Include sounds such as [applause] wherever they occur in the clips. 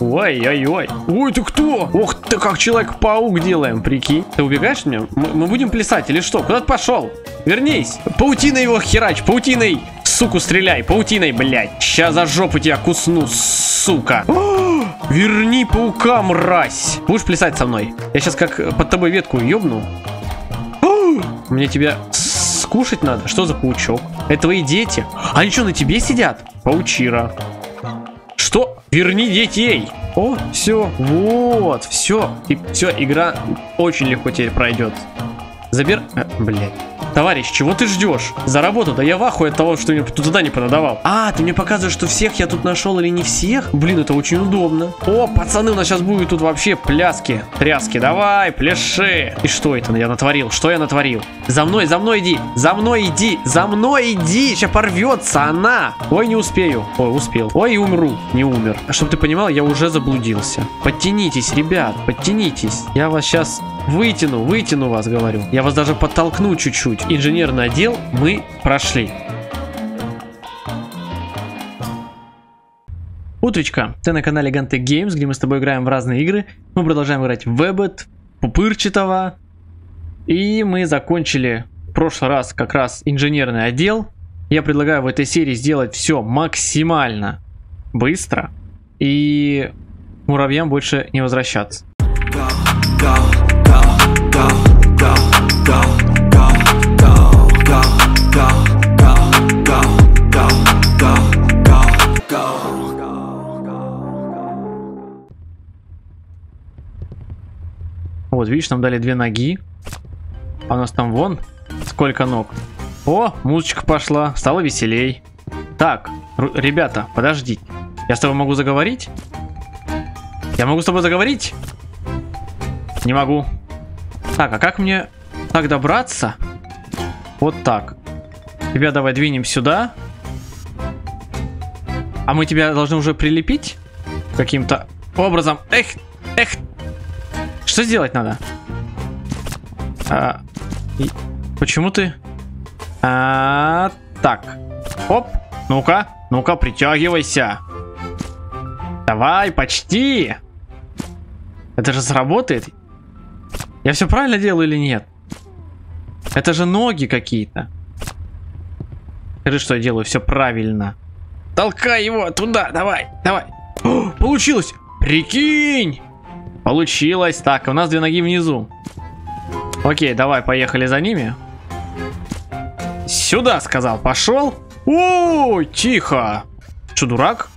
Ой-ой-ой. Ой, ты кто? Ух ты, как Человек-паук делаем, прикинь. Ты убегаешь от меня? Мы, мы будем плясать или что? Куда ты пошел? Вернись. Паутиной его херач, паутиной. Суку стреляй, паутиной, блядь. Сейчас за жопу тебя кусну, сука. О, [gasps] верни паука, мразь. Будешь плясать со мной? Я сейчас как под тобой ветку ёбну. О, [gasps] Мне тебя скушать надо. Что за паучок? Это твои дети. Они что, на тебе сидят? Паучира. Что? Верни детей. О, все, вот, все. И все, игра очень легко теперь пройдет. Забер... А, блядь. Товарищ, чего ты ждешь? За работу, да я в ахуе от того, что мне туда не подавал. А, ты мне показываешь, что всех я тут нашел или не всех? Блин, это очень удобно. О, пацаны, у нас сейчас будет тут вообще пляски, тряски. Давай, пляши. И что это я натворил? Что я натворил? За мной, за мной иди, за мной иди, за мной иди. Сейчас порвется она. Ой, не успею. Ой, успел. Ой, умру. Не умер. А чтобы ты понимал, я уже заблудился. Подтянитесь, ребят, подтянитесь. Я вас сейчас вытяну, вытяну вас, говорю. Я вас даже подтолкну чуть-чуть. Инженерный отдел мы прошли. Утречка, ты на канале Gantech Games, где мы с тобой играем в разные игры. Мы продолжаем играть в Webet, Пупырчатого. И мы закончили в прошлый раз как раз инженерный отдел. Я предлагаю в этой серии сделать все максимально быстро. И муравьям больше не возвращаться. go, go, go, go, go, go, Вот, видишь, нам дали две ноги. А у нас там вон сколько ног. О, музычка пошла, стало веселей. Так, ребята, подождите. Я с тобой могу заговорить? Я могу с тобой заговорить? Не могу. Так, а как мне так добраться? Вот так. Тебя давай двинем сюда. А мы тебя должны уже прилепить? Каким-то образом. Эх, эх. Что сделать надо? А, и- почему ты? А, так. Оп. Ну-ка, ну-ка, притягивайся. Давай, почти. Это же сработает. Я все правильно делаю или нет? Это же ноги какие-то. Скажи, что я делаю все правильно. Толкай его туда, давай, давай. О, получилось! Прикинь! Получилось. Так, у нас две ноги внизу. Окей, давай, поехали за ними. Сюда, сказал. Пошел. Ой, тихо. Что, дурак?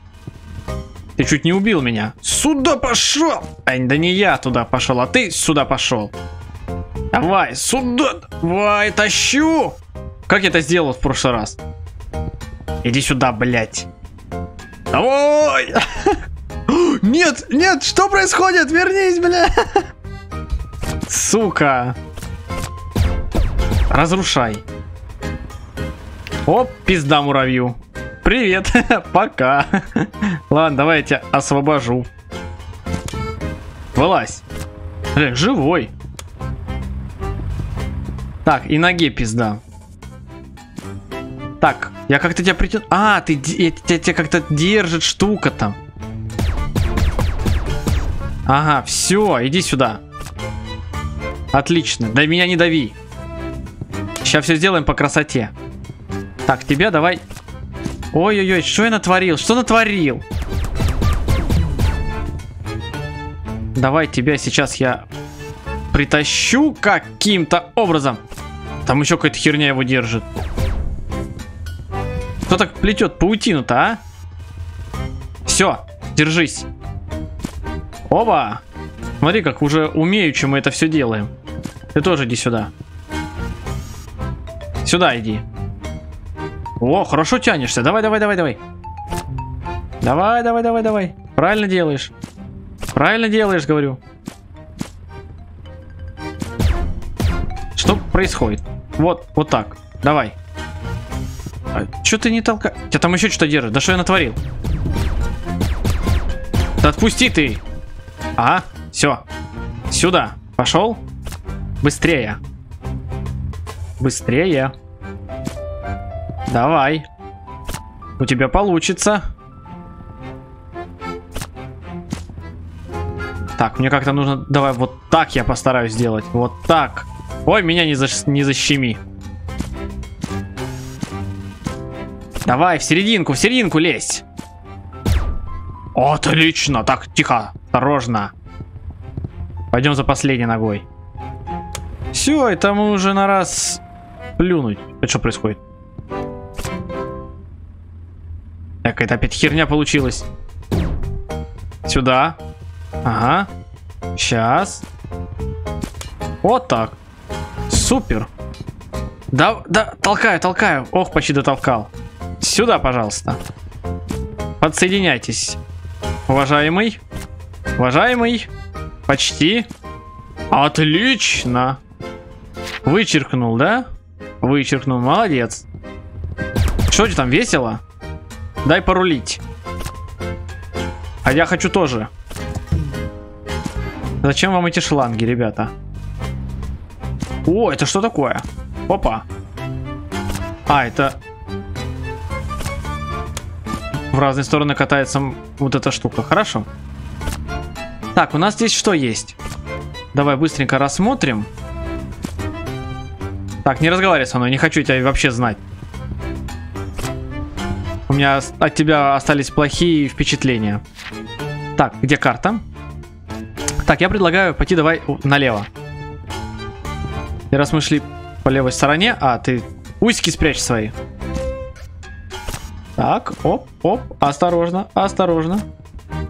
Ты чуть не убил меня. Сюда пошел. Ань, да не я туда пошел, а ты сюда пошел. Давай, сюда. Давай, тащу. Как я это сделал в прошлый раз? Иди сюда, блядь. Давай. [laughs] Нет, нет, что происходит? Вернись, бля. Сука. Разрушай. Оп, пизда муравью. Привет, [laughs] пока. Ладно, давай я тебя освобожу. Вылазь. Бля, живой. Так, и ноге пизда. Так, я как-то тебя притяну. А, ты де- тебя, тебя как-то держит штука там. Ага, все, иди сюда. Отлично. До меня не дави. Сейчас все сделаем по красоте. Так, тебя давай. Ой-ой-ой, что я натворил? Что натворил? Давай тебя сейчас я притащу каким-то образом. Там еще какая-то херня его держит. Кто так плетет паутину-то, а? Все, держись. Оба! Смотри, как уже умеючи мы это все делаем. Ты тоже иди сюда. Сюда иди. О, хорошо тянешься. Давай, давай, давай, давай. Давай, давай, давай, давай. Правильно делаешь. Правильно делаешь, говорю. Что происходит? Вот, вот так. Давай. А, что ты не толка... Тебя там еще что-то держит. Да что я натворил? Да отпусти ты. А, все. Сюда. Пошел. Быстрее. Быстрее. Давай. У тебя получится. Так, мне как-то нужно... Давай вот так я постараюсь сделать. Вот так. Ой, меня не, заш... не защеми. Давай, в серединку, в серединку лезь. Отлично. Так, тихо. Осторожно. Пойдем за последней ногой. Все, это мы уже на раз плюнуть. Это что происходит? Так, это опять херня получилась. Сюда. Ага. Сейчас. Вот так. Супер. Да, да, толкаю, толкаю. Ох, почти дотолкал. Сюда, пожалуйста. Подсоединяйтесь. Уважаемый. Уважаемый. Почти. Отлично. Вычеркнул, да? Вычеркнул, молодец. Что тебе там, весело? Дай порулить. А я хочу тоже. Зачем вам эти шланги, ребята? О, это что такое? Опа. А, это... В разные стороны катается вот эта штука. Хорошо. Так, у нас здесь что есть? Давай быстренько рассмотрим. Так, не разговаривай со мной, не хочу тебя вообще знать. У меня от тебя остались плохие впечатления. Так, где карта? Так, я предлагаю пойти давай налево. И раз мы шли по левой стороне... А, ты усики спрячь свои. Так, оп, оп, осторожно, осторожно.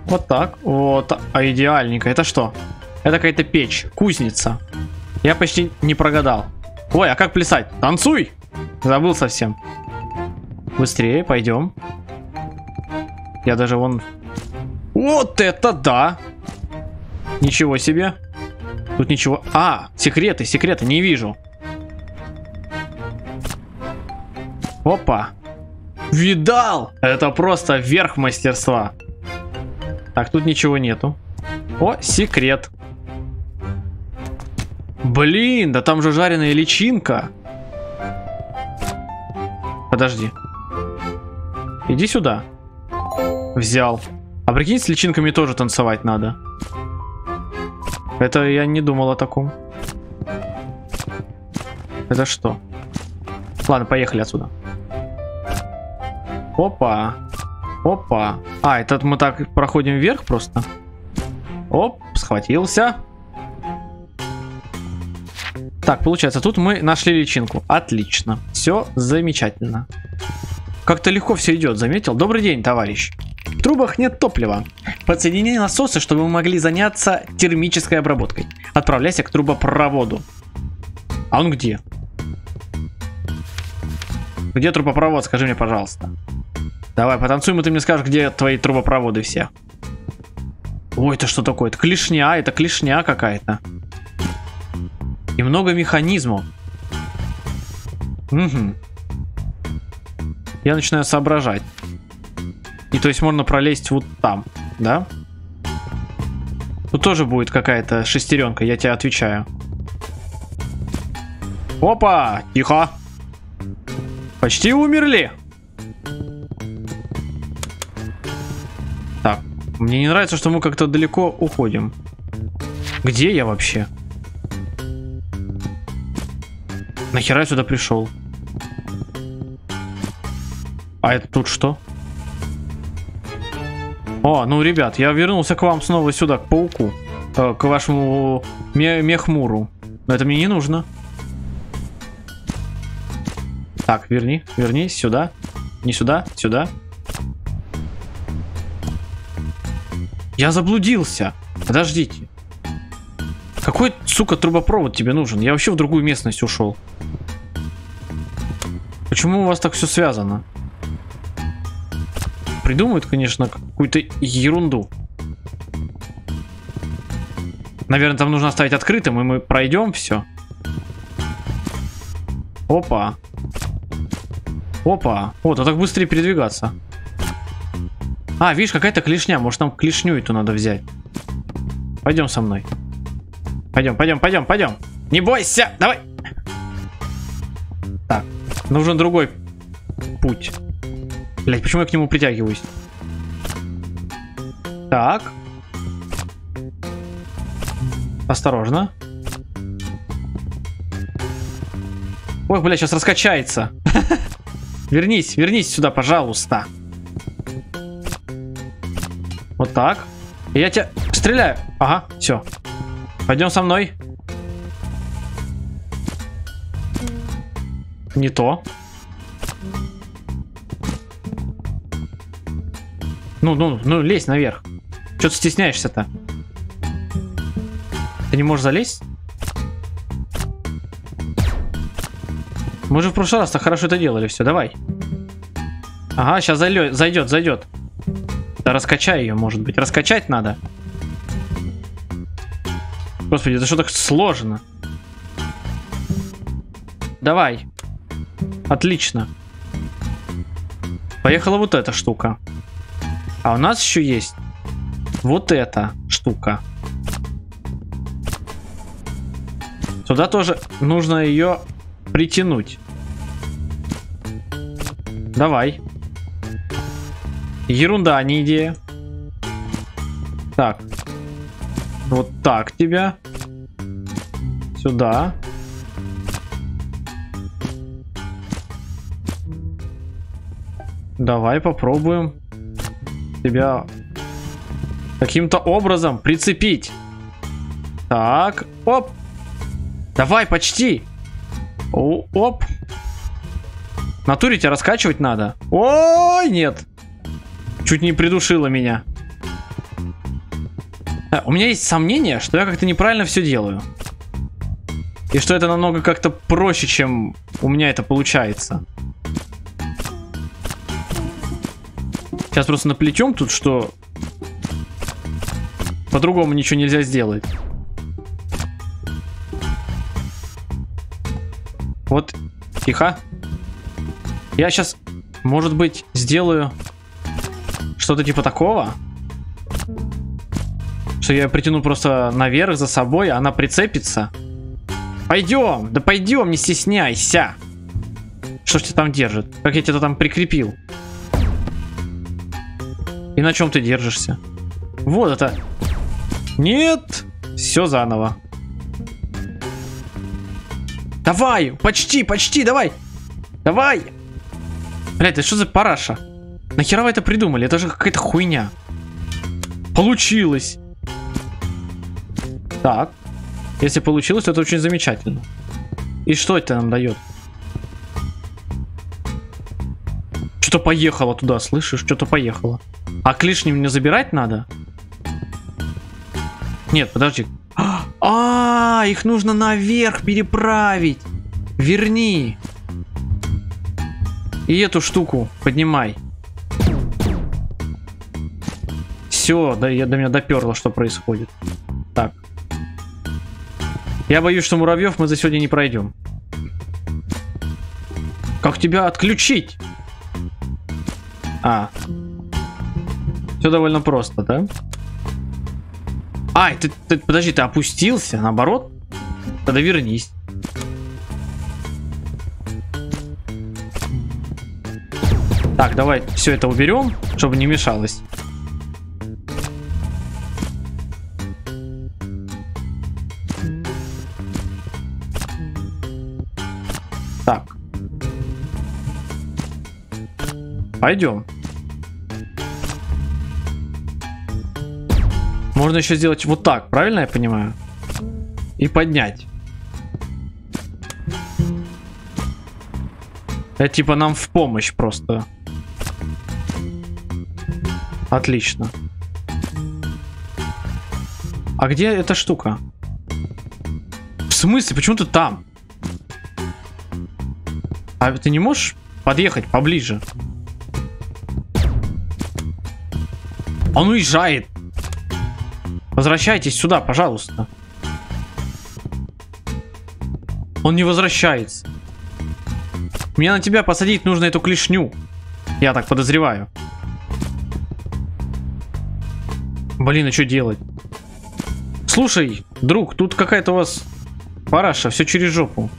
Вот так, вот, а идеальненько. Это что? Это какая-то печь, кузница. Я почти не прогадал. Ой, а как плясать? Танцуй! Забыл совсем. Быстрее, пойдем. Я даже вон... Вот это да! Ничего себе. Тут ничего... А, секреты, секреты, не вижу. Опа. Видал! Это просто верх мастерства. Так, тут ничего нету. О, секрет. Блин, да там же жареная личинка. Подожди. Иди сюда. Взял. А прикинь, с личинками тоже танцевать надо. Это я не думал о таком. Это что? Ладно, поехали отсюда. Опа. Опа. А, этот мы так проходим вверх просто. Оп, схватился. Так, получается, тут мы нашли личинку. Отлично. Все замечательно. Как-то легко все идет, заметил? Добрый день, товарищ. В трубах нет топлива. Подсоедини насосы, чтобы мы могли заняться термической обработкой. Отправляйся к трубопроводу. А он где? Где трубопровод, скажи мне, пожалуйста. Давай, потанцуем, и ты мне скажешь, где твои трубопроводы все. Ой, это что такое? Это клешня, это клешня какая-то. И много механизмов. Угу. Я начинаю соображать. И то есть можно пролезть вот там, да? Тут тоже будет какая-то шестеренка, я тебе отвечаю. Опа! Тихо! Почти умерли! Мне не нравится, что мы как-то далеко уходим. Где я вообще? Нахера я сюда пришел? А это тут что? О, ну, ребят, я вернулся к вам снова сюда, к пауку. Э, к вашему мехмуру. Но это мне не нужно. Так, верни, верни, сюда. Не сюда, сюда. Я заблудился. Подождите. Какой, сука, трубопровод тебе нужен? Я вообще в другую местность ушел. Почему у вас так все связано? Придумают, конечно, какую-то ерунду. Наверное, там нужно оставить открытым, и мы пройдем все. Опа. Опа. Вот, а так быстрее передвигаться. А, видишь, какая-то клешня. Может, нам клешню эту надо взять. Пойдем со мной. Пойдем, пойдем, пойдем, пойдем. Не бойся, давай. Так, Нужен другой путь. Блять, почему я к нему притягиваюсь? Так. Осторожно. Ой, бля, сейчас раскачается. [laughs] Вернись, вернись сюда, пожалуйста. Так. Я тебя стреляю. Ага, все. Пойдем со мной. Не то. Ну, ну, ну, лезь наверх. Что ты стесняешься-то? Ты не можешь залезть? Мы же в прошлый раз так хорошо это делали. Все, давай. Ага, сейчас зайдет, зайдет, зайдет. Да раскачай ее, может быть. Раскачать надо. Господи, это что так сложно? Давай. Отлично. Поехала вот эта штука. А у нас еще есть вот эта штука. Сюда тоже нужно ее притянуть. Давай. Ерунда, а не идея. Так. Вот так тебя. Сюда. Давай попробуем тебя каким-то образом прицепить. Так, оп. Давай, почти. О, оп. Натуре тебя раскачивать надо. Ой, нет. Чуть не придушила меня. А, у меня есть сомнение, что я как-то неправильно все делаю. И что это намного как-то проще, чем у меня это получается. Сейчас просто наплетем тут, что по-другому ничего нельзя сделать. Вот, тихо. Я сейчас, может быть, сделаю что-то типа такого. Что я притяну просто наверх за собой, а она прицепится. Пойдем, да пойдем, не стесняйся. Что ж тебя там держит? Как я тебя там прикрепил? И на чем ты держишься? Вот это. Нет. Все заново. Давай, почти, почти, давай. Давай. Блять, это что за параша? Нахера вы это придумали? Это же какая-то хуйня. Получилось. Так. Если получилось, то это очень замечательно. И что это нам дает? Что-то поехало туда, слышишь? Что-то поехало. А к лишним мне забирать надо? Нет, подожди. А, их нужно наверх переправить. Верни. И эту штуку поднимай. Все, да, я до меня доперло, что происходит. Так. Я боюсь, что муравьев мы за сегодня не пройдем. Как тебя отключить? А, все довольно просто, да? Ай, ты, ты, подожди, ты опустился, наоборот? Тогда вернись. Так, давай все это уберем, чтобы не мешалось. Пойдем. Можно еще сделать вот так, правильно я понимаю? И поднять. Это типа нам в помощь просто. Отлично. А где эта штука? В смысле? Почему ты там? А ты не можешь подъехать поближе? Он уезжает. Возвращайтесь сюда, пожалуйста. Он не возвращается. Мне на тебя посадить нужно эту клешню. Я так подозреваю. Блин, а что делать? Слушай, друг, тут какая-то у вас параша, все через жопу.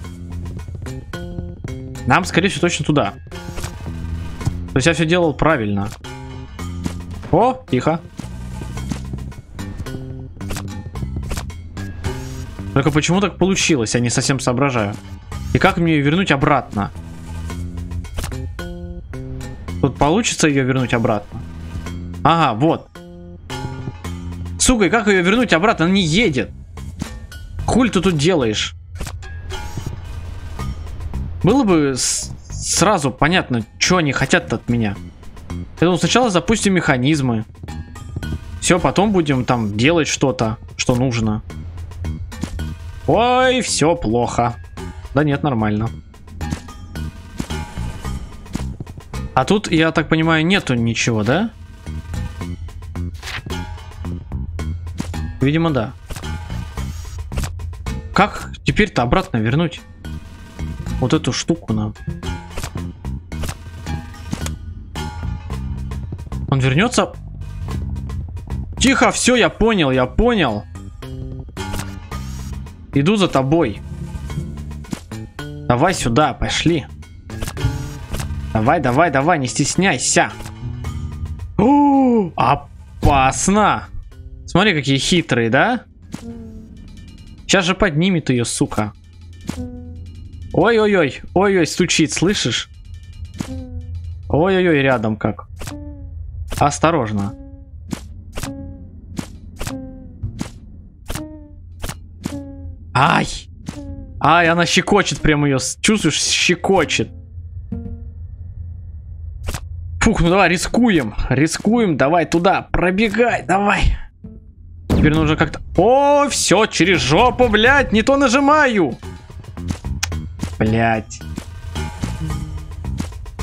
Нам, скорее всего, точно туда. То есть я все делал правильно. О, тихо. Только почему так получилось, я не совсем соображаю. И как мне ее вернуть обратно? Тут получится ее вернуть обратно? Ага, вот. Сука, и как ее вернуть обратно? Она не едет. Хуль ты тут делаешь? Было бы сразу понятно, что они хотят от меня. Думал, сначала запустим механизмы. Все, потом будем там делать что-то, что нужно. Ой, все плохо. Да нет, нормально. А тут, я так понимаю, нету ничего, да? Видимо, да. Как теперь-то обратно вернуть? Вот эту штуку нам. Он вернется? Тихо, все, я понял, я понял. Иду за тобой. Давай сюда, пошли. Давай, давай, давай, не стесняйся. О, опасно. Смотри, какие хитрые, да? Сейчас же поднимет ее, сука. Ой-ой-ой, ой-ой, стучит, слышишь? Ой-ой-ой, рядом как. Осторожно. Ай! Ай, она щекочет прям ее. Чувствуешь, щекочет. Фух, ну давай, рискуем. Рискуем, давай туда. Пробегай, давай. Теперь нужно как-то... О, все, через жопу, блядь, не то нажимаю. Блядь.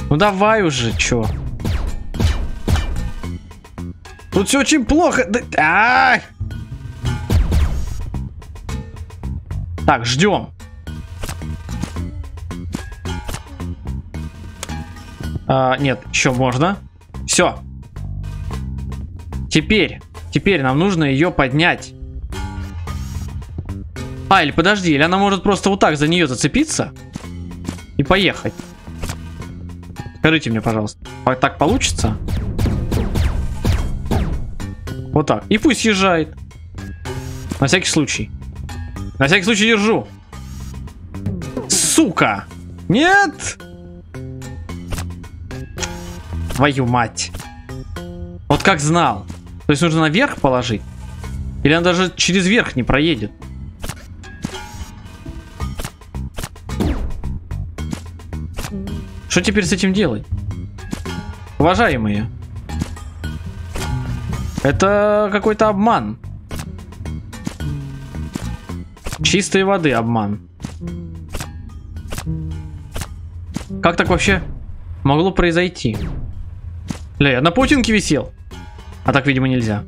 Ну давай уже, чё. Тут все очень плохо. А -а -а! Так, ждем. А, нет, еще можно. Все. Теперь, теперь нам нужно ее поднять. А, или подожди, или она может просто вот так за нее зацепиться и поехать. Скажите мне, пожалуйста, так получится? Вот так. И пусть езжает. На всякий случай. На всякий случай держу. Сука! Нет! Твою мать. Вот как знал. То есть нужно наверх положить? Или он даже через верх не проедет? Что теперь с этим делать? Уважаемые. Это какой-то обман. Чистой воды обман. Как так вообще могло произойти? Ля, я на паутинке висел. А так, видимо, нельзя.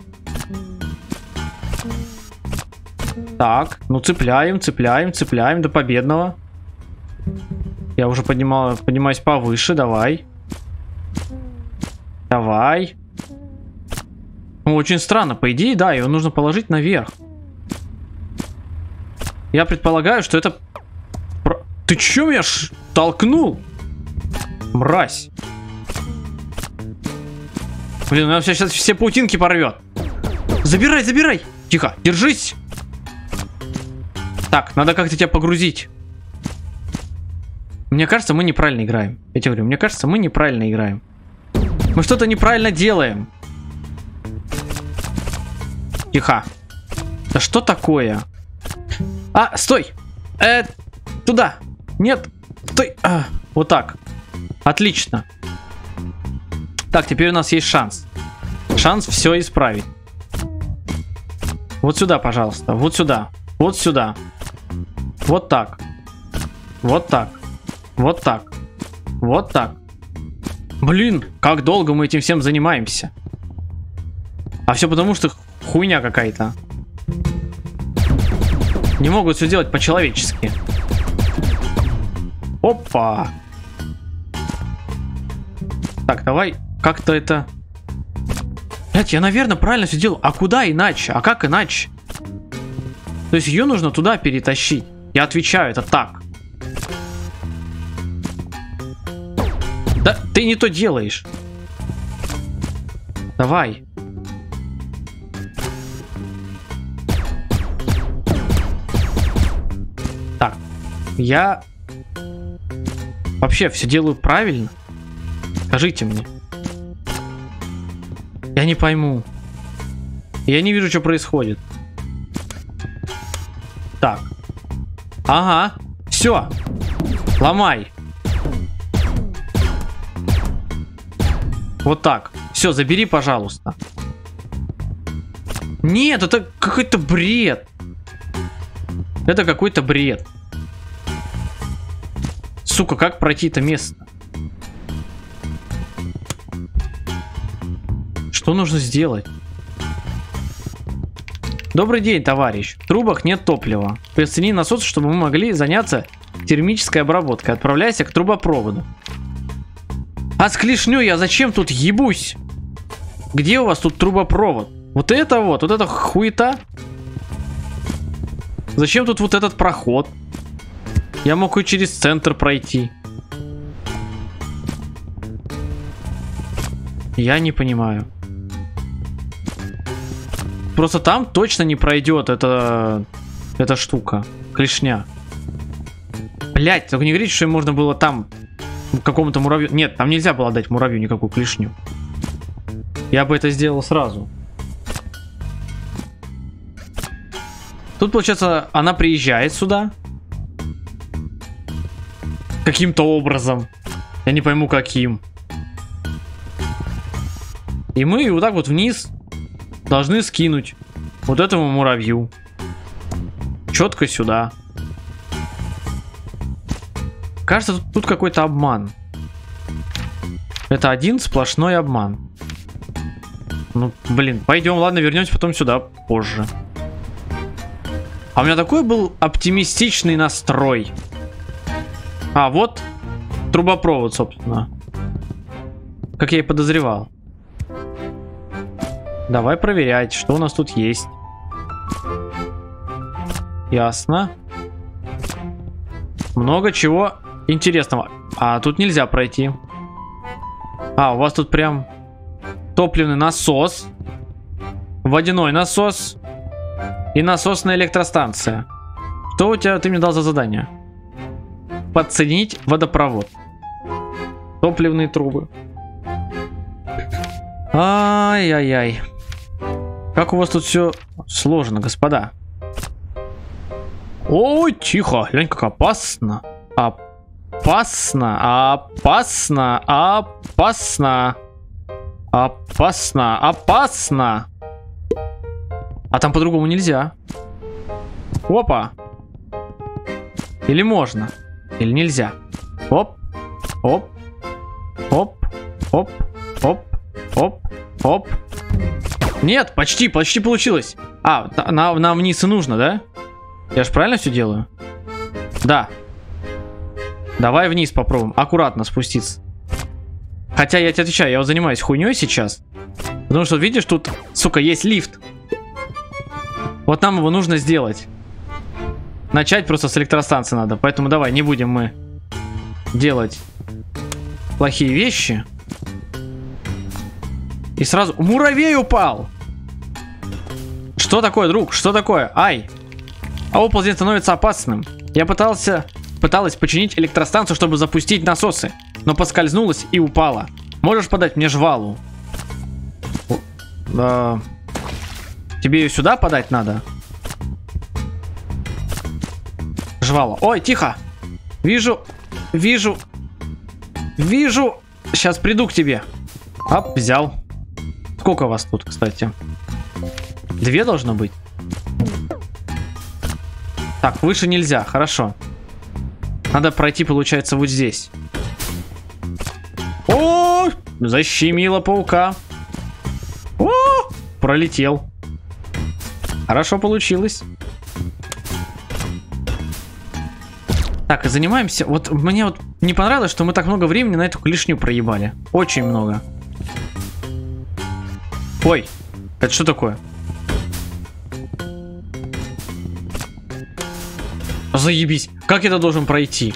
Так, ну цепляем, цепляем, цепляем до победного. Я уже поднимал, поднимаюсь повыше, давай. Давай. Ну, очень странно. По идее, да, его нужно положить наверх. Я предполагаю, что это... Ты чё меня ш... толкнул? Мразь. Блин, у сейчас все паутинки порвет. Забирай, забирай. Тихо, держись. Так, надо как-то тебя погрузить. Мне кажется, мы неправильно играем. Я тебе говорю, мне кажется, мы неправильно играем. Мы что-то неправильно делаем. Тихо. Да что такое? А, стой! Э, туда! Нет! Стой! А, вот так. Отлично. Так, теперь у нас есть шанс. Шанс все исправить. Вот сюда, пожалуйста. Вот сюда. Вот сюда. Вот так. Вот так. Вот так. Вот так. Блин, как долго мы этим всем занимаемся. А все потому, что хуйня какая-то. Не могут все делать по-человечески. Опа. Так, давай как-то это... Блять, я, наверное, правильно все делал. А куда иначе? А как иначе? То есть ее нужно туда перетащить. Я отвечаю, это так. Да ты не то делаешь. Давай. Я вообще все делаю правильно? Скажите мне. Я не пойму. Я не вижу, что происходит. Так. Ага. Все. Ломай. Вот так. Все, забери, пожалуйста. Нет, это какой-то бред. Это какой-то бред. Сука, как пройти это место? Что нужно сделать? Добрый день, товарищ. В трубах нет топлива. Присоедини насос, чтобы мы могли заняться термической обработкой. Отправляйся к трубопроводу. А с клешню я зачем тут ебусь? Где у вас тут трубопровод? Вот это вот, вот это хуета. Зачем тут вот этот проход? Я мог и через центр пройти. Я не понимаю. Просто там точно не пройдет эта, эта штука. Клешня. Блять, только не говорите, что им можно было там какому-то муравью... Нет, там нельзя было дать муравью никакую клешню. Я бы это сделал сразу. Тут, получается, она приезжает сюда. Каким-то образом. Я не пойму, каким. И мы вот так вот вниз должны скинуть вот этому муравью. Четко сюда. Кажется, тут, тут какой-то обман. Это один сплошной обман. Ну, блин, пойдем, ладно, вернемся потом сюда позже. А у меня такой был оптимистичный настрой. А, вот трубопровод, собственно. Как я и подозревал. Давай проверять, что у нас тут есть. Ясно. Много чего интересного. А тут нельзя пройти. А, у вас тут прям топливный насос. Водяной насос. И насосная электростанция. Что у тебя ты мне дал за задание? Подсоединить водопровод. Топливные трубы. Ай-яй-яй. Как у вас тут все сложно, господа. Ой, тихо, глянь, как опасно. Опасно, опасно, опасно. Опасно, опасно. А там по-другому нельзя. Опа. Или можно, или нельзя. Оп, оп, оп, оп, оп, оп, оп. Нет, почти, почти получилось. А, на, нам вниз и нужно, да? Я же правильно все делаю? Да. Давай вниз попробуем. Аккуратно спуститься. Хотя я тебе отвечаю, я вот занимаюсь хуйней сейчас. Потому что, видишь, тут, сука, есть лифт. Вот нам его нужно сделать. Начать просто с электростанции надо. Поэтому давай, не будем мы делать плохие вещи. И сразу... Муравей упал! Что такое, друг? Что такое? Ай! А оползень становится опасным. Я пытался... Пыталась починить электростанцию, чтобы запустить насосы. Но поскользнулась и упала. Можешь подать мне жвалу? Да. Тебе ее сюда подать надо? Жвала. Ой, тихо! Вижу, вижу, вижу. Сейчас приду к тебе. Оп, взял. Сколько вас тут, кстати? Две должно быть? Так, выше нельзя, хорошо. Надо пройти, получается, вот здесь. О, защемило паука. О, пролетел. Хорошо получилось. Так, занимаемся. Вот мне вот не понравилось, что мы так много времени на эту клешню проебали. Очень много. Ой, это что такое? Заебись. Как это должен пройти?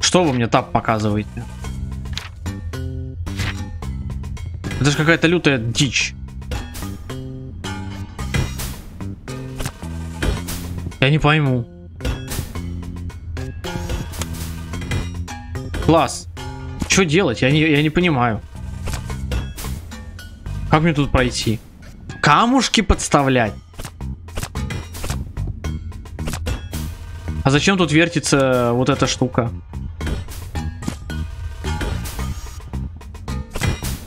Что вы мне тап показываете? Это же какая-то лютая дичь. Я не пойму. Класс. Что делать? Я не, я не понимаю. Как мне тут пройти? Камушки подставлять? А зачем тут вертится вот эта штука?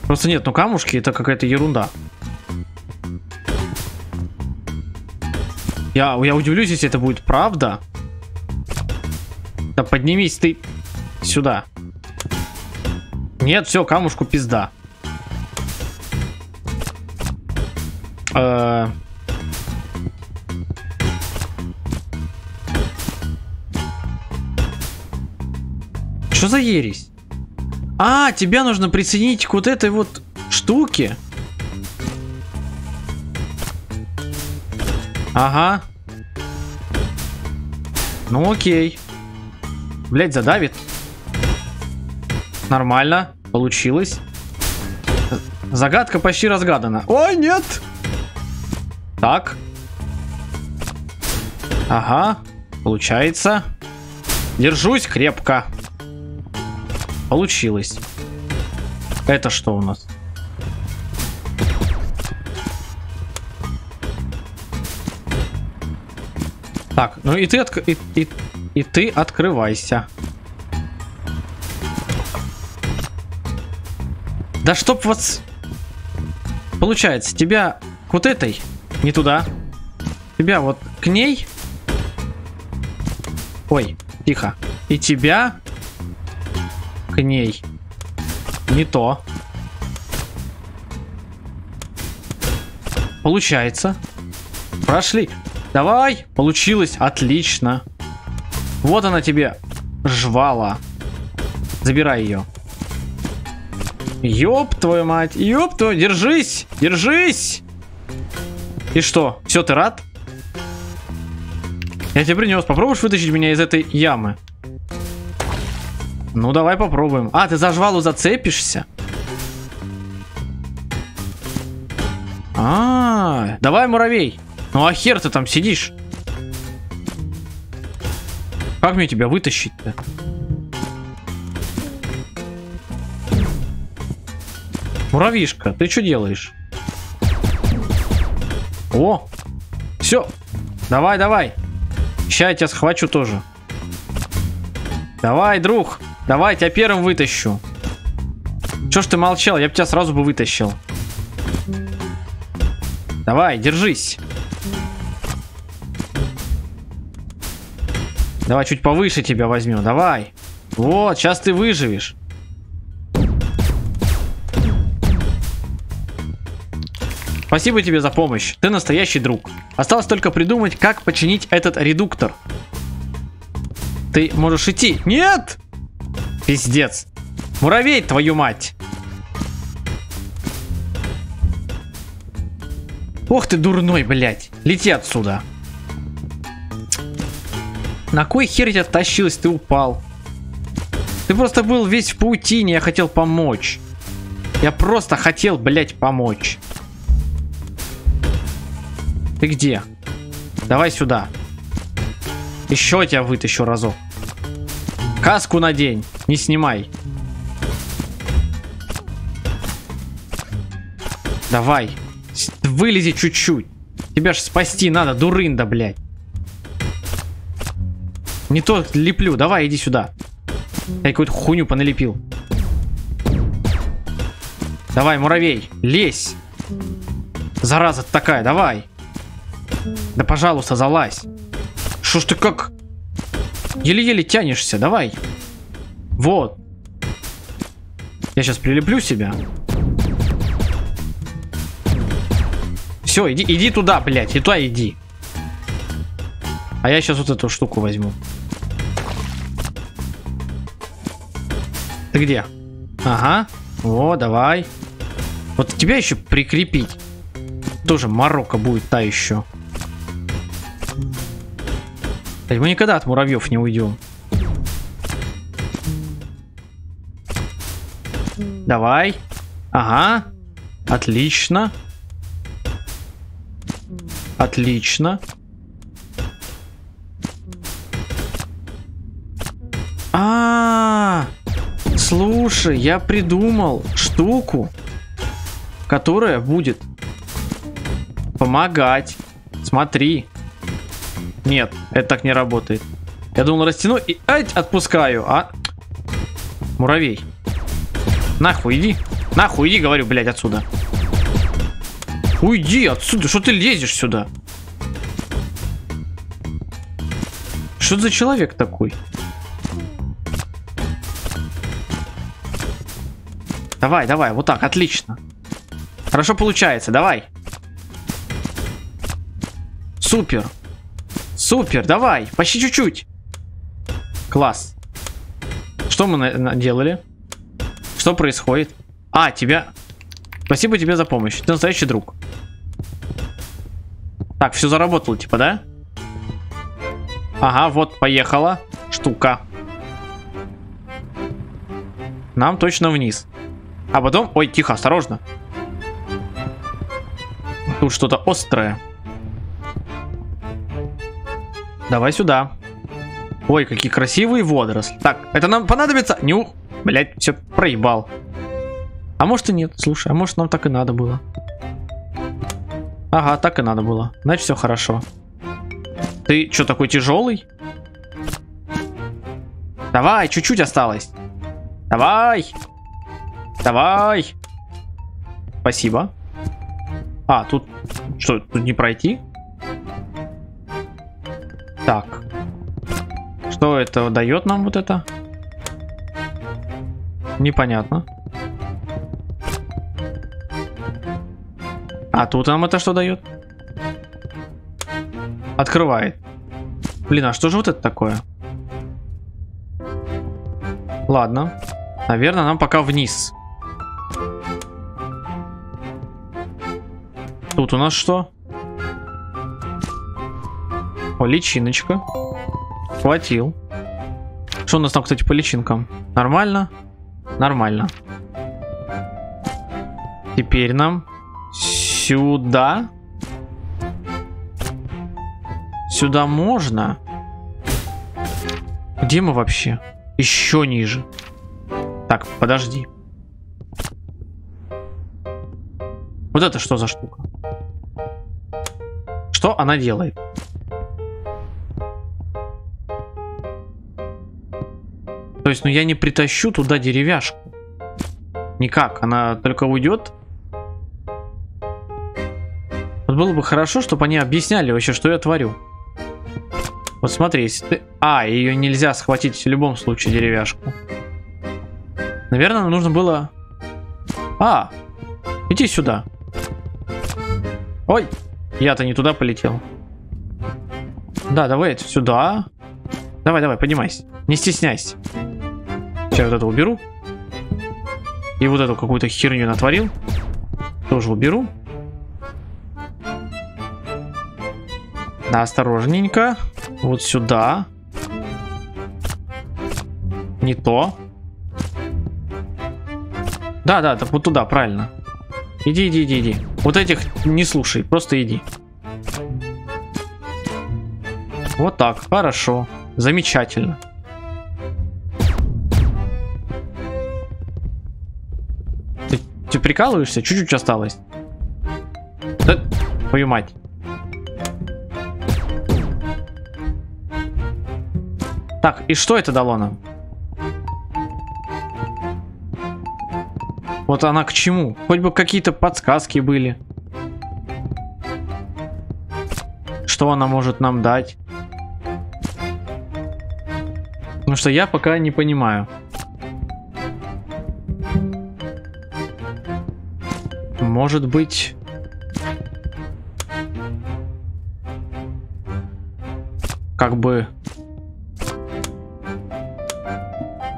Просто нет, ну камушки это какая-то ерунда. Я, я удивлюсь, если это будет правда. Да поднимись ты сюда. Нет, все, камушку пизда. Э, Что за ересь? А, тебя нужно присоединить к вот этой вот штуке. Ага. Ну окей. Блять, задавит. Нормально. Получилось. Загадка почти разгадана. Ой, нет! Так. Ага. Получается. Держусь крепко. Получилось. Это что у нас? Так, ну и ты, отк... и, и, и ты открывайся. Да чтоб вот... Получается, тебя к вот этой, не туда. Тебя вот к ней. Ой, тихо. И тебя к ней. Не то. Получается. Прошли. Давай. Получилось. Отлично. Вот она тебе. Жвала. Забирай ее. Ёб твою мать. Ёб твою. Держись. Держись. И что? Все, ты рад? Я тебе принес. Попробуешь вытащить меня из этой ямы? Ну, давай попробуем. А, ты за жвалу зацепишься? А, -а, -а давай, муравей. Ну, а хер ты там сидишь? Как мне тебя вытащить-то? Муравьишка, ты что делаешь? О! Все! Давай, давай! Сейчас я тебя схвачу тоже. Давай, друг! Давай, тебя первым вытащу. Чё ж ты молчал? Я бы тебя сразу бы вытащил. Давай, держись. Давай, чуть повыше тебя возьмем. Давай. Вот, сейчас ты выживешь. Спасибо тебе за помощь. Ты настоящий друг. Осталось только придумать, как починить этот редуктор. Ты можешь идти. Нет! Пиздец. Муравей, твою мать. Ох ты дурной, блядь. Лети отсюда. На кой хер тебя тащилась, ты упал? Ты просто был весь в паутине, я хотел помочь. Я просто хотел, блядь, помочь. Ты где? Давай сюда. Еще тебя вытащу разок. Каску надень. Не снимай. Давай. Вылези чуть-чуть. Тебя ж спасти надо, дурында, блядь. Не то леплю. Давай, иди сюда. Я какую-то хуйню поналепил. Давай, муравей, лезь. Зараза такая, давай. Да пожалуйста, залазь. Что ж ты как... Еле-еле тянешься, давай. Вот. Я сейчас прилеплю себя. Все, иди, иди туда, блядь, и туда иди. А я сейчас вот эту штуку возьму. Ты где? Ага. О, давай. Вот тебя еще прикрепить. Тоже Марокко будет та еще. Мы никогда от муравьев не уйдем. Давай. Ага. Отлично. Отлично. А, -а, -а. Слушай, я придумал штуку, которая будет помогать. Смотри. Нет, это так не работает. Я думал растяну и ать, отпускаю, а... Муравей. Нахуй иди. Нахуй иди, говорю, блядь, отсюда. Уйди отсюда, что ты лезешь сюда? Что за человек такой? Давай, давай, вот так, отлично. Хорошо получается, давай. Супер. Супер, давай, почти чуть-чуть. Класс. Что мы делали? Что происходит? А, тебя... Спасибо тебе за помощь. Ты настоящий друг. Так, все заработало, типа, да? Ага, вот, поехала штука. Нам точно вниз. А потом... Ой, тихо, осторожно. Тут что-то острое. Давай сюда. Ой, какие красивые водоросли. Так, это нам понадобится? Нюх. Блять, все проебал. А может и нет, слушай, а может нам так и надо было. Ага, так и надо было. Значит, все хорошо. Ты что, такой тяжелый? Давай, чуть-чуть осталось. Давай. Давай. Спасибо. А, тут... Что, тут не пройти? Так. Что это дает нам вот это? Непонятно. А тут нам это что дает? Открывает. Блин, а что же вот это такое? Ладно. Наверное, нам пока вниз. Тут у нас что? О, личиночка. Хватил. Что у нас там, кстати, по личинкам? Нормально? Нормально. Теперь нам сюда. Сюда можно? Где мы вообще? Еще ниже. Так, подожди. Вот это что за штука? Что она делает? То есть, ну я не притащу туда деревяшку. Никак, она только уйдет. Вот было бы хорошо, чтобы они объясняли вообще, что я творю. Вот смотри, если ты... А, ее нельзя схватить в любом случае деревяшку. Наверное, нам нужно было... А, иди сюда. Ой, я-то не туда полетел. Да, давай сюда. Давай, давай, поднимайся. Не стесняйся. Сейчас вот это уберу. И вот эту какую-то херню натворил. Тоже уберу. Да, осторожненько. Вот сюда. Не то. Да, да, так вот туда, правильно. Иди, иди, иди, иди. Вот этих не слушай, просто иди. Вот так, хорошо. Замечательно. Ты, прикалываешься? Чуть-чуть осталось. Да, твою мать. Так, и что это дало нам? Вот она к чему? Хоть бы какие-то подсказки были. Что она может нам дать? Потому что я пока не понимаю. Может быть... Как бы...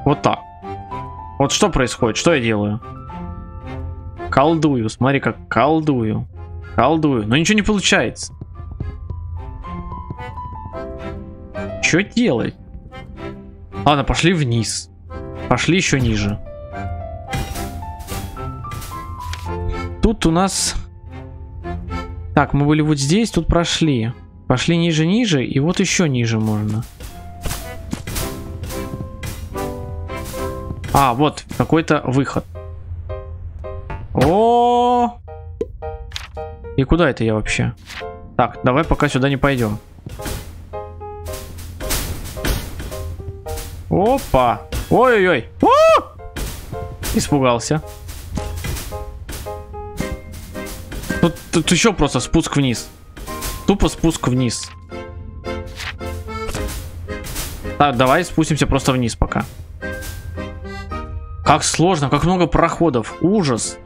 Вот так. Вот что происходит? Что я делаю? Колдую. Смотри, как колдую. Колдую. Но ничего не получается. Что делать? Ладно, пошли вниз. Пошли еще ниже. Тут у нас... Так, мы были вот здесь, тут прошли. Пошли ниже-ниже, и вот еще ниже можно. А, вот, какой-то выход. О! И куда это я вообще? Так, давай пока сюда не пойдем. Опа! Ой-ой-ой! Испугался. Тут, тут еще просто спуск вниз. Тупо спуск вниз. Так, давай спустимся просто вниз пока. Как сложно, как много проходов. Ужас.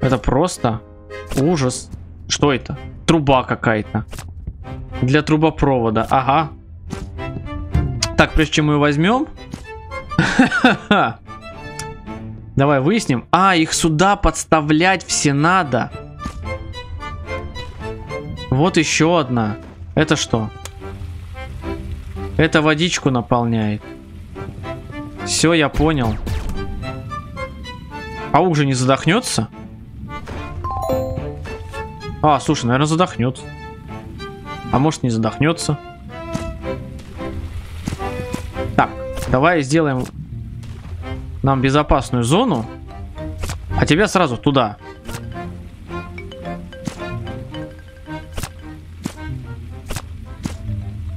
Это просто ужас. Что это? Труба какая-то. Для трубопровода. Ага. Так, прежде чем мы ее возьмем... [laughs] Давай выясним. А, их сюда подставлять все надо. Вот еще одна. Это что? Это водичку наполняет. Все, я понял. Паук же не задохнется? А, слушай, наверное, задохнется. А может не задохнется. Так, давай сделаем нам безопасную зону. А тебя сразу туда.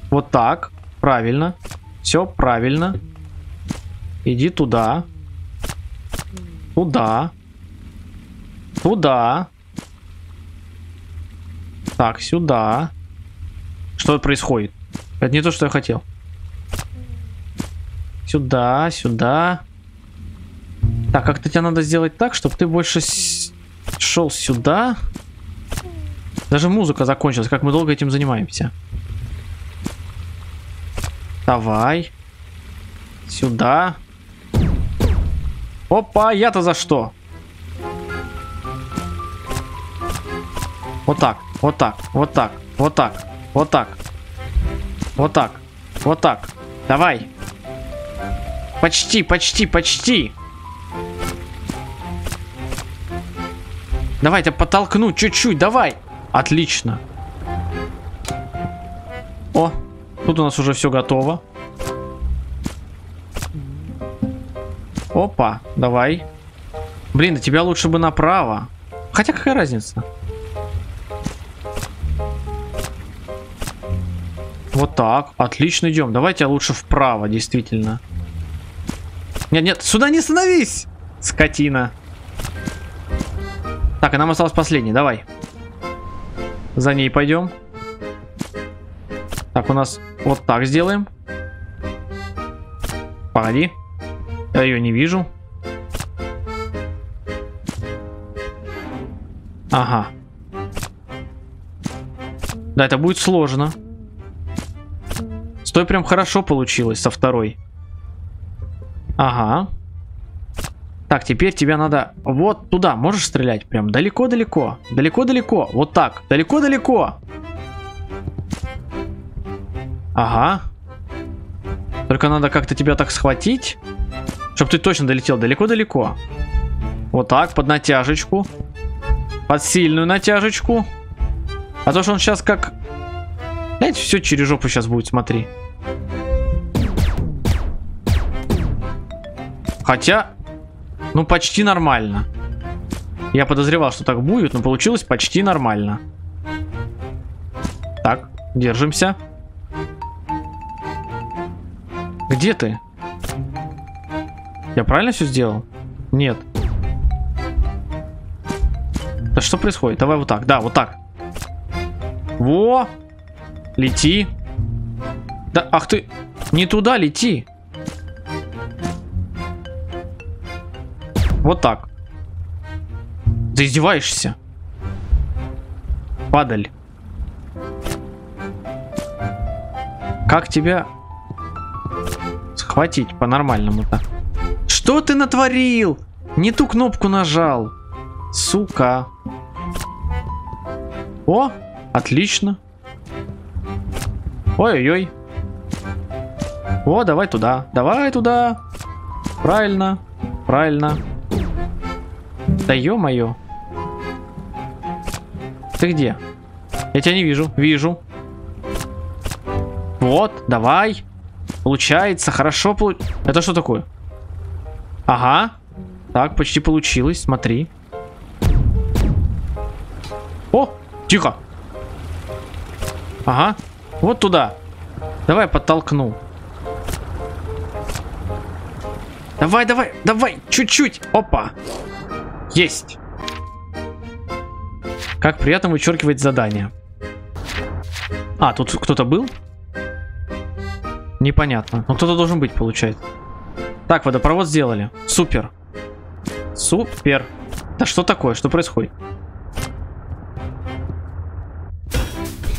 Вот так. Правильно. Все правильно. Иди туда. Туда. Туда. Так, сюда. Что происходит? Это не то, что я хотел. Сюда, сюда. Так, как-то тебе надо сделать так, чтобы ты больше шел сюда. Даже музыка закончилась, как мы долго этим занимаемся. Давай. Сюда. Опа, я-то за что? Вот так, вот так, вот так, вот так, вот так. Вот так, вот так. Давай. Почти, почти, почти. Давай, тебя подтолкну чуть-чуть, давай. Отлично. О, тут у нас уже все готово. Опа, давай. Блин, а тебя лучше бы направо. Хотя какая разница? Вот так, отлично идем. Давайте лучше вправо, действительно. Нет, нет, сюда не становись, скотина. Так, и нам осталось последний, давай. За ней пойдем. Так, у нас вот так сделаем. Погоди. Я ее не вижу. Ага. Да, это будет сложно. Стой, прям хорошо получилось со второй. Ага. Так, теперь тебя надо вот туда. Можешь стрелять? Прям далеко-далеко. Далеко-далеко. Вот так. Далеко-далеко. Ага. Только надо как-то тебя так схватить, чтобы ты точно долетел далеко-далеко. Вот так, под натяжечку. Под сильную натяжечку. А то, что он сейчас как... Знаете, все через жопу сейчас будет, смотри. Хотя, ну, почти нормально. Я подозревал, что так будет, но получилось почти нормально. Так, держимся. Где ты? Я правильно все сделал? Нет. Да что происходит? Давай вот так. Да, вот так. Во! Лети. Да, ах ты. Не туда лети. Вот так. Ты издеваешься? Падаль. Как тебя схватить по-нормальному-то? Что ты натворил? Не ту кнопку нажал. Сука. О, отлично. Ой-ой-ой. О, давай туда. Давай туда. Правильно. Правильно. Да ё-моё. Ты где? Я тебя не вижу. Вижу. Вот, давай. Получается, хорошо получ... Это что такое? Ага. Так, почти получилось, смотри. О, тихо. Ага, вот туда. Давай подтолкну. Давай, давай, давай, чуть-чуть. Опа. Есть. Как приятно вычеркивать задание. А, тут кто-то был? Непонятно. Но кто-то должен быть, получается. Так, водопровод сделали. Супер. Супер. Да что такое? Что происходит?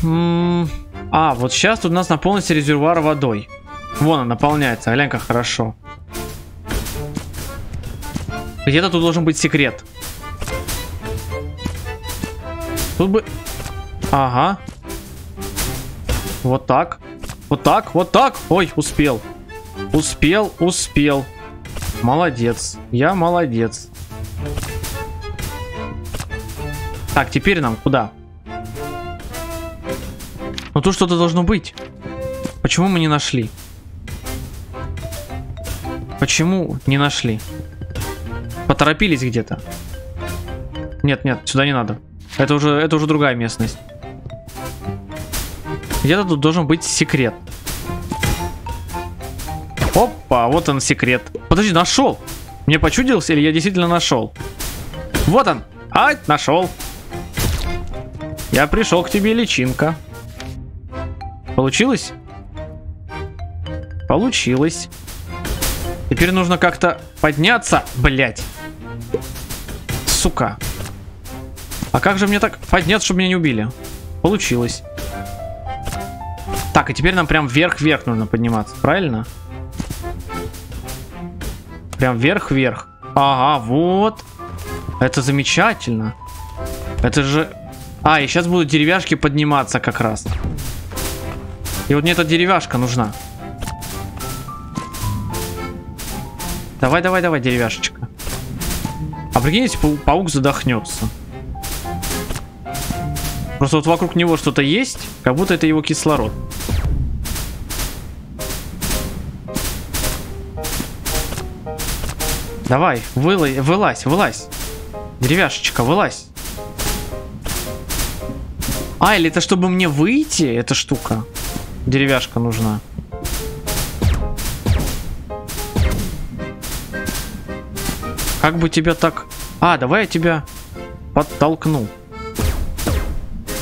М -м а, вот сейчас тут у нас наполнится резервуар водой. Вон он наполняется. Глянь, как хорошо. Где-то тут должен быть секрет. Тут бы... Ага. Вот так. Вот так, вот так. Ой, успел. Успел, успел. Молодец. Я молодец. Так, теперь нам куда? Ну тут что-то должно быть. Почему мы не нашли? Почему не нашли? Поторопились где-то. Нет, нет, сюда не надо. Это уже, это уже другая местность. Где-то тут должен быть секрет. Опа, вот он секрет. Подожди, нашел. Мне почудился или я действительно нашел? Вот он. Ай, нашел. Я пришел к тебе, личинка. Получилось? Получилось. Теперь нужно как-то подняться, блять. Сука. А как же мне так подняться, чтобы меня не убили? Получилось. Так, и теперь нам прям вверх-вверх нужно подниматься, правильно? Прям вверх-вверх. Ага, вот. Это замечательно. Это же... А, и сейчас будут деревяшки подниматься как раз. И вот мне эта деревяшка нужна. Давай, давай, давай, деревяшечка. Прикиньте, пау паук задохнется. Просто вот вокруг него что-то есть, как будто это его кислород. Давай, вылазь, вылазь, вылазь. Деревяшечка, вылазь. А, или это чтобы мне выйти, эта штука? Деревяшка нужна. Как бы тебя так... А, давай я тебя подтолкну.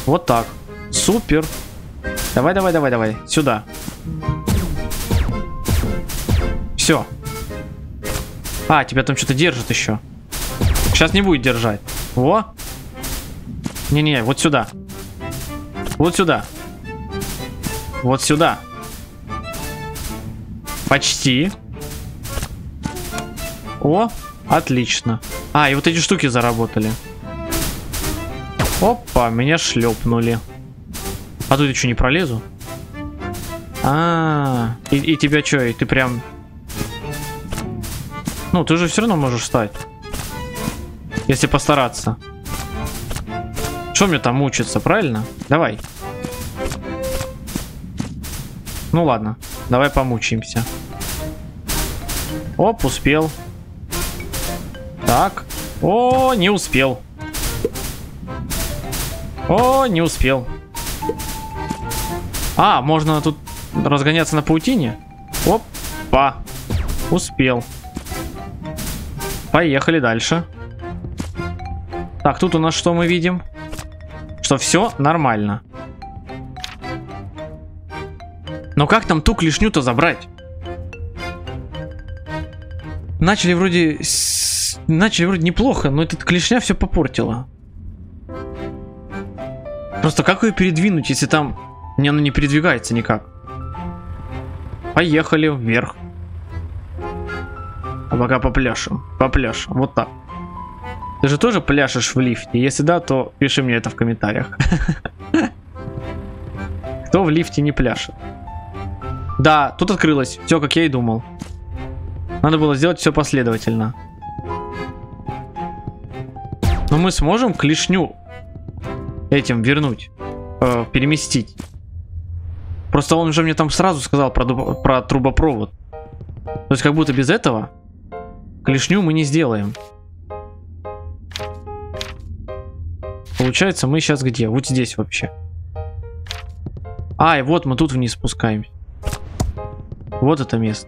Вот так. Супер. Давай, давай, давай, давай. Сюда. Все. А, тебя там что-то держит еще. Сейчас не будет держать. Во. Не-не, вот сюда. Вот сюда. Вот сюда. Почти. О, Отлично. А, и вот эти штуки заработали. Опа, меня шлепнули. А тут я что, не пролезу? А, -а, -а. И, и тебя что, и ты прям... Ну, ты же все равно можешь встать. Если постараться. Что мне там мучиться, правильно? Давай. Ну ладно, давай помучаемся. Оп, успел. Так. О, не успел. О, не успел. А, можно тут разгоняться на паутине? Опа. Успел. Поехали дальше. Так, тут у нас что мы видим? Что все нормально. Но как там ту клешню-то забрать? Начали вроде Начали вроде неплохо, но этот клешня все попортила. Просто как ее передвинуть, если там не она не передвигается никак? Поехали вверх. А пока попляшем. Попляшем. Вот так. Ты же тоже пляшешь в лифте? Если да, то пиши мне это в комментариях. [laughs] Кто в лифте не пляшет? Да, тут открылось. Все, как я и думал. Надо было сделать все последовательно. Но мы сможем клешню этим вернуть, э, переместить. Просто он же мне там сразу сказал про, про трубопровод. То есть как будто без этого клешню мы не сделаем. Получается, мы сейчас где? Вот здесь вообще. А, и вот мы тут вниз спускаемся. Вот это место.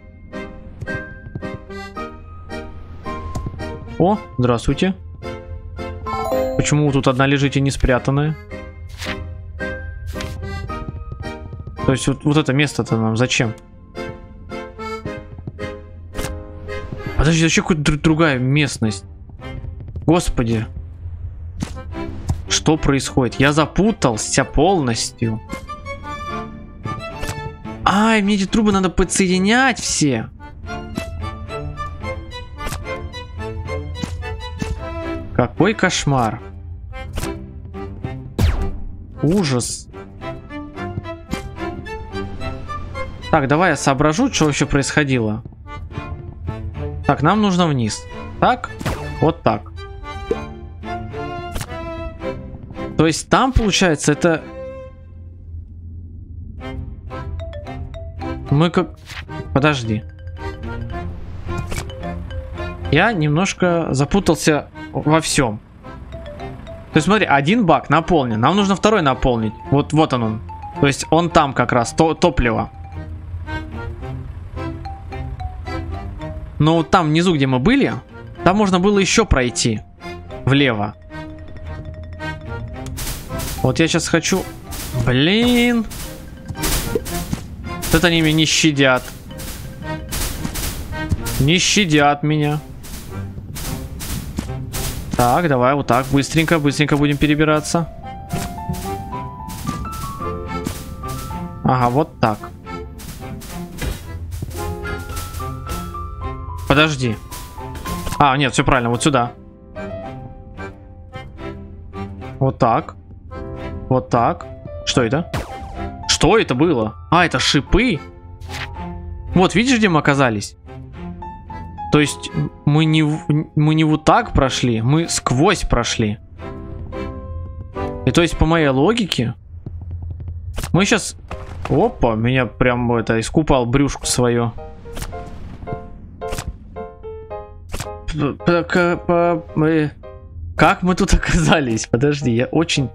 О, здравствуйте. Почему тут одна лежите не спрятанная? То есть вот, вот это место-то нам зачем? Подожди, вообще какая-то дру- другая местность. Господи. Что происходит? Я запутался полностью. Ай, мне эти трубы надо подсоединять все. Какой кошмар. Ужас. Так, давай я соображу, что вообще происходило. Так, нам нужно вниз. Так, вот так. То есть там, получается, это... Мы как... Подожди. Я немножко запутался во всем. То есть смотри, один бак наполнен. Нам нужно второй наполнить. Вот, вот он он. То есть он там как раз, то, топливо. Но вот там внизу, где мы были, там можно было еще пройти. Влево. Вот я сейчас хочу... Блин. Это они меня не щадят. Не щадят меня. Так, давай вот так, быстренько, быстренько будем перебираться. Ага, вот так. Подожди. А, нет, все правильно, вот сюда. Вот так. Вот так. Что это? Что это было? А, это шипы. Вот, видишь, где мы оказались? То есть мы не, мы не вот так прошли, мы сквозь прошли. И то есть по моей логике, мы сейчас... Опа, меня прям это искупал брюшку свое. Как мы тут [laughs] оказались? Подожди, я очень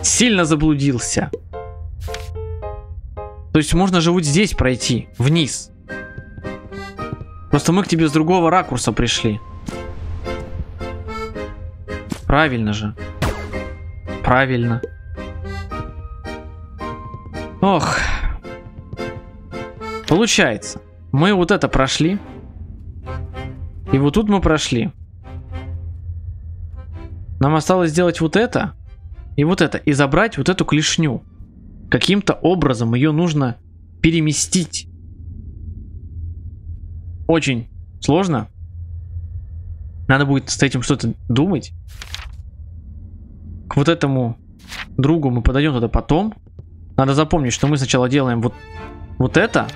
сильно заблудился. То есть можно же вот здесь пройти, вниз. Просто мы к тебе с другого ракурса пришли. Правильно же. Правильно. Ох. Получается, мы вот это прошли. И вот тут мы прошли. Нам осталось сделать вот это. И вот это. И забрать вот эту клешню. Каким-то образом ее нужно переместить. Очень сложно. Надо будет с этим что-то думать. К вот этому другу мы подойдем туда потом. Надо запомнить, что мы сначала делаем вот, вот это.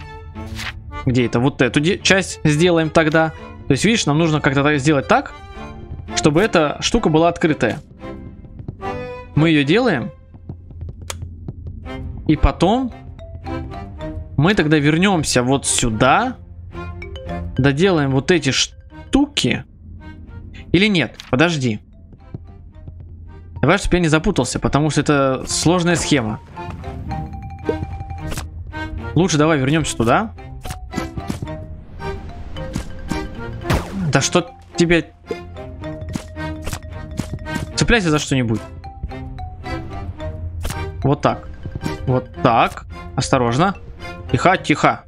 Где это? Вот эту часть сделаем тогда. То есть, видишь, нам нужно как-то сделать так, чтобы эта штука была открытая. Мы ее делаем. И потом мы тогда вернемся вот сюда. Доделаем вот эти штуки. Или нет? Подожди. Давай, чтобы я не запутался, потому что это сложная схема. Лучше давай вернемся туда. Да что тебе... Цепляйся за что-нибудь. Вот так. Вот так. Осторожно. Тихо, тихо.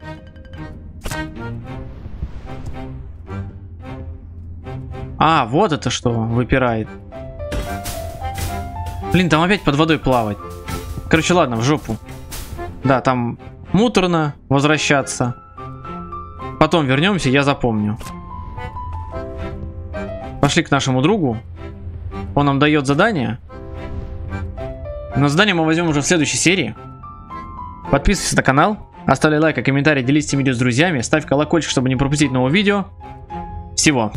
А, вот это что выпирает. Блин, там опять под водой плавать. Короче, ладно, в жопу. Да, там муторно возвращаться. Потом вернемся, я запомню. Пошли к нашему другу. Он нам дает задание. Но задание мы возьмем уже в следующей серии. Подписывайся на канал, оставляй лайк и комментарий, делись этим видео с друзьями, ставь колокольчик, чтобы не пропустить новые видео. Всего.